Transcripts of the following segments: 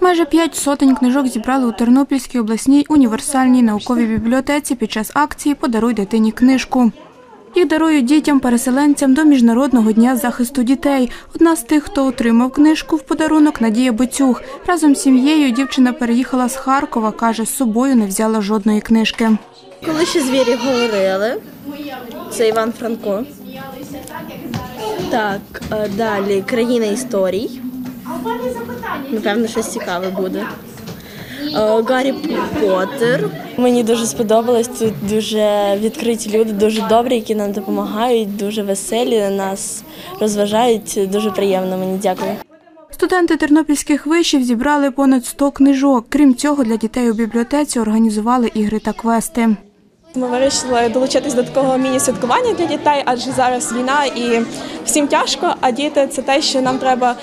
Майже п'ять сотень книжок зібрали у Тернопільській обласній універсальній науковій бібліотеці під час акції Подаруй дитині книжку. Їх дарують дітям-переселенцям до Міжнародного дня захисту дітей. Одна з тих, хто отримав книжку в подарунок, Надія Боцюг. Разом з сім'єю дівчина переїхала з Харкова. каже, з собою не взяла жодної книжки. Коли ще звірі говорили, це Іван Франко. Так, е, далі країна історій. Напевно, щось цікаве буде. Е, Гаррі Поттер. Мені дуже сподобалось. Тут дуже відкриті люди, дуже добрі, які нам допомагають, дуже веселі, нас розважають. Дуже приємно. Мені дякую. Студенти тернопільських вишів зібрали понад 100 книжок. Крім цього, для дітей у бібліотеці організували ігри та квести. Ми вирішили долучитись до такого міні-святкування для дітей, адже зараз війна і всім тяжко. А діти це те, що нам треба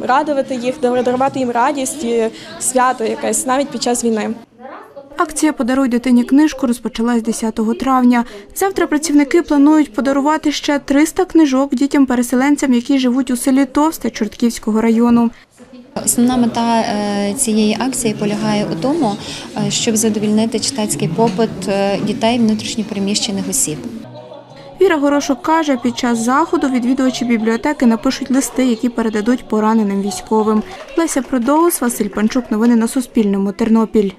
радувати їх, дарувати їм радість і свято якесь навіть під час війни. Акція Подаруй дитині книжку розпочалась 10 травня. Завтра працівники планують подарувати ще 300 книжок дітям-переселенцям, які живуть у селі Товсте Чортківського району. Основна мета е, цієї акції полягає у тому, е, щоб задовільнити читацький попит е, дітей внутрішньопереміщених осіб. Віра Горошок каже, під час заходу відвідувачі бібліотеки напишуть листи, які передадуть пораненим військовим. Леся Продоус, Василь Панчук. Новини на Суспільному. Тернопіль.